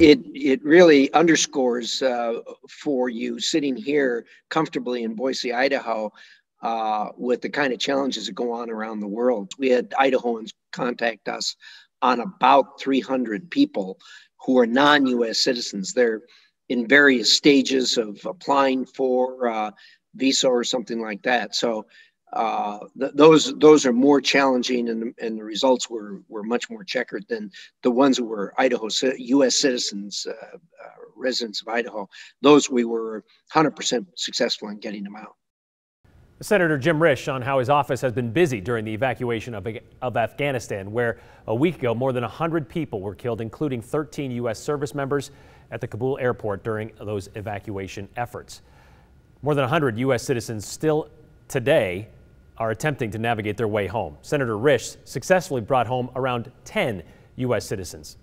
it it really underscores uh, for you sitting here comfortably in Boise, Idaho, uh, with the kind of challenges that go on around the world. We had Idahoans contact us on about 300 people who are non-U.S. citizens. They're in various stages of applying for uh, visa or something like that. So uh, th- those those are more challenging, and, and the results were were much more checkered than the ones who were Idaho U.S. citizens, uh, uh, residents of Idaho. Those we were 100% successful in getting them out. Senator Jim Risch on how his office has been busy during the evacuation of, of Afghanistan, where a week ago more than 100 people were killed, including 13 U.S. service members at the Kabul airport during those evacuation efforts. More than 100 U.S. citizens still today are attempting to navigate their way home. Senator Risch successfully brought home around 10 U.S. citizens.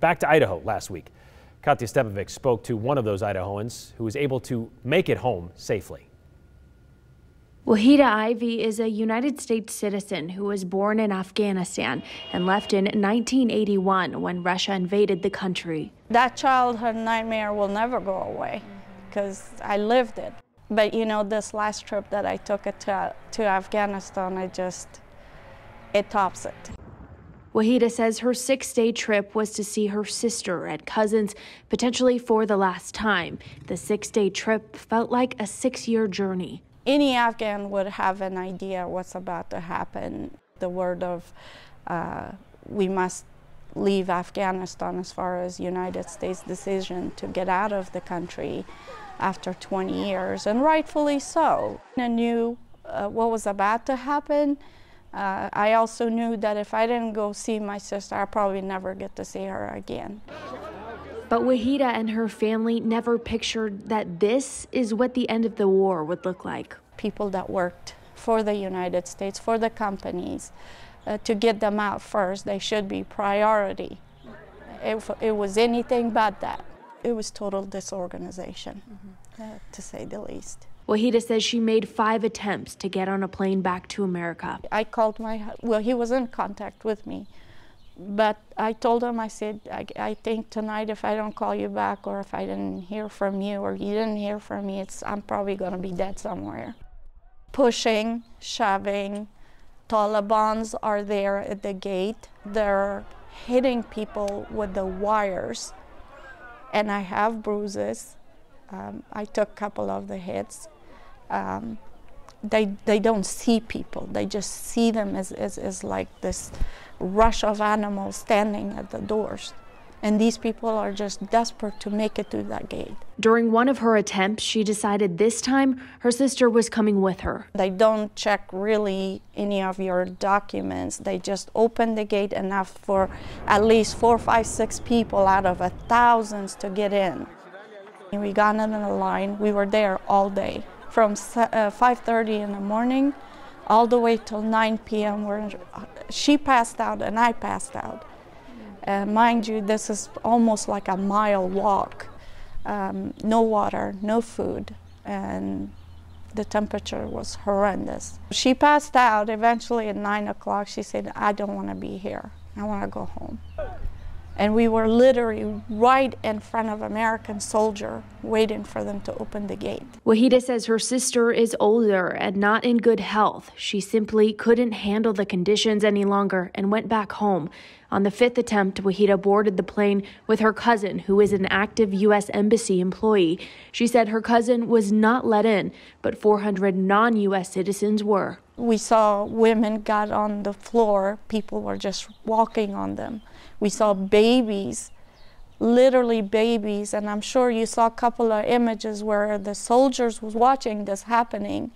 Back to Idaho last week. Katya Stepovic spoke to one of those Idahoans who was able to make it home safely. Wahida Ivery is a United States citizen who was born in Afghanistan and left in 1981 when Russia invaded the country. That childhood nightmare will never go away because I lived it. But you know, this last trip that I took it to, to Afghanistan, it just, it tops it. Wahida says her six day trip was to see her sister and cousins, potentially for the last time. The six day trip felt like a six year journey any Afghan would have an idea what's about to happen. The word of uh, we must leave Afghanistan as far as United States decision to get out of the country after 20 years, and rightfully so. I knew uh, what was about to happen. Uh, I also knew that if I didn't go see my sister, I'd probably never get to see her again. But Wahida and her family never pictured that this is what the end of the war would look like. People that worked for the United States, for the companies, uh, to get them out first, they should be priority. If it was anything but that, it was total disorganization, mm-hmm. uh, to say the least. Wahida says she made five attempts to get on a plane back to America. I called my, well, he was in contact with me but I told him, I said, I, I, think tonight if I don't call you back or if I didn't hear from you or you didn't hear from me, it's, I'm probably going to be dead somewhere. Pushing, shoving, Taliban's are there at the gate. They're hitting people with the wires. And I have bruises. Um, I took a couple of the hits. Um, they, they don't see people. They just see them as, as, as like this rush of animals standing at the doors. And these people are just desperate to make it through that gate. During one of her attempts, she decided this time her sister was coming with her. They don't check really any of your documents. They just open the gate enough for at least four, five, six people out of a thousands to get in. And we got in a line. We were there all day from 5:30 uh, in the morning all the way till 9 p.m. where she passed out and I passed out. Uh, mind you, this is almost like a mile walk. Um, no water, no food, and the temperature was horrendous. She passed out eventually at 9 o'clock. She said, I don't want to be here. I want to go home and we were literally right in front of American soldier waiting for them to open the gate. Wahida says her sister is older and not in good health. She simply couldn't handle the conditions any longer and went back home. On the fifth attempt, Wahida boarded the plane with her cousin, who is an active U.S. Embassy employee. She said her cousin was not let in, but 400 non U.S. citizens were. We saw women got on the floor, people were just walking on them. We saw babies, literally babies, and I'm sure you saw a couple of images where the soldiers was watching this happening.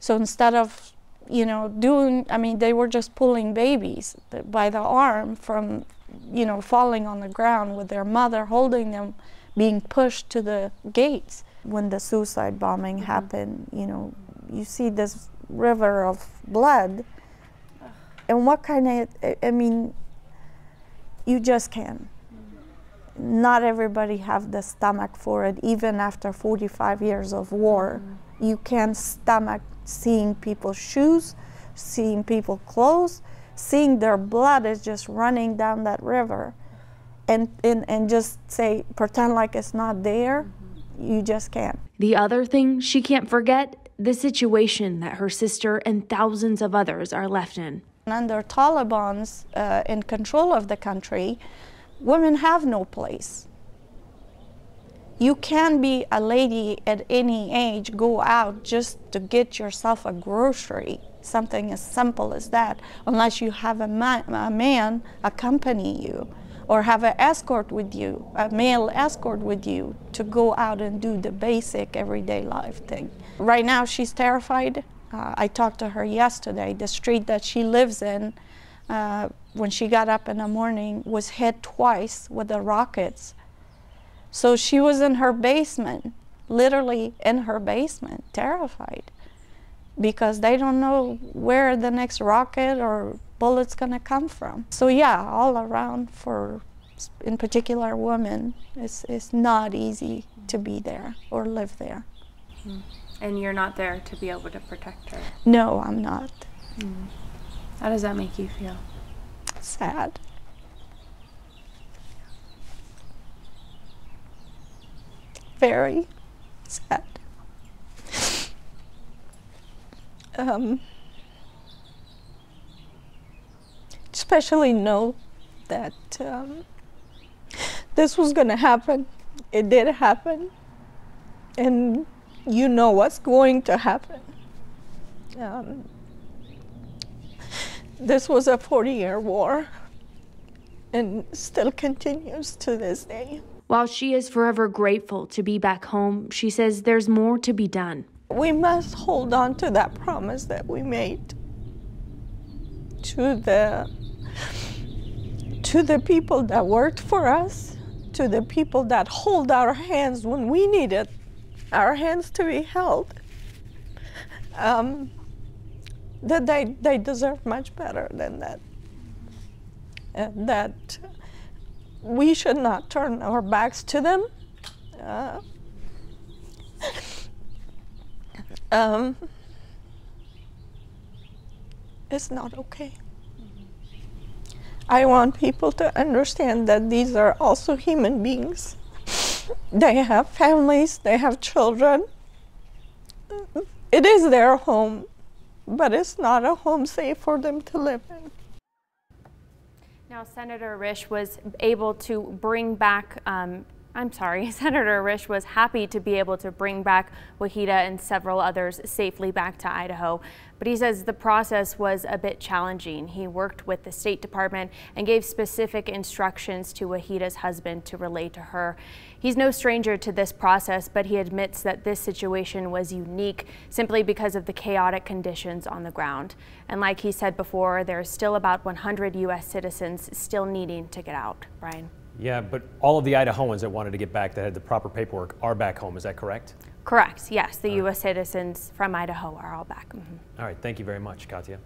So instead of, you know, doing, I mean, they were just pulling babies by the arm from, you know, falling on the ground with their mother holding them, being pushed to the gates. When the suicide bombing mm-hmm. happened, you know, you see this river of blood. And what kind of, I mean, you just can. Not everybody have the stomach for it, even after 45 years of war. Mm-hmm. You can't stomach seeing people's shoes, seeing people's clothes, seeing their blood is just running down that river. and, and, and just say, pretend like it's not there, you just can't. The other thing she can't forget the situation that her sister and thousands of others are left in. Under Taliban's uh, in control of the country, women have no place. You can be a lady at any age, go out just to get yourself a grocery, something as simple as that, unless you have a, ma a man accompany you or have an escort with you, a male escort with you to go out and do the basic everyday life thing. Right now, she's terrified. Uh, I talked to her yesterday. The street that she lives in, uh, when she got up in the morning, was hit twice with the rockets. So she was in her basement, literally in her basement, terrified because they don't know where the next rocket or bullet's going to come from. So yeah, all around for in particular women, it's, it's not easy to be there or live there. Mm. And you're not there to be able to protect her? No, I'm not. Mm. How does that make you feel? Sad. Very sad. Um, especially know that um, this was going to happen. It did happen. And you know what's going to happen. Um, this was a 40 year war and still continues to this day. While she is forever grateful to be back home, she says there's more to be done. We must hold on to that promise that we made to the to the people that worked for us, to the people that hold our hands when we needed our hands to be held. Um, that they, they deserve much better than that. And that we should not turn our backs to them. Uh, um, it's not okay. I want people to understand that these are also human beings. They have families, they have children. It is their home, but it's not a home safe for them to live in. Now, Senator Risch was able to bring back um, I'm sorry, Senator Risch was happy to be able to bring back Wahida and several others safely back to Idaho. But he says the process was a bit challenging. He worked with the State Department and gave specific instructions to Wahida's husband to relay to her. He's no stranger to this process, but he admits that this situation was unique simply because of the chaotic conditions on the ground. And like he said before, there's still about 100 U.S. citizens still needing to get out. Brian. Yeah, but all of the Idahoans that wanted to get back that had the proper paperwork are back home. Is that correct? Correct. Yes, the all U.S. Right. citizens from Idaho are all back. Mm -hmm. All right. Thank you very much, Katya.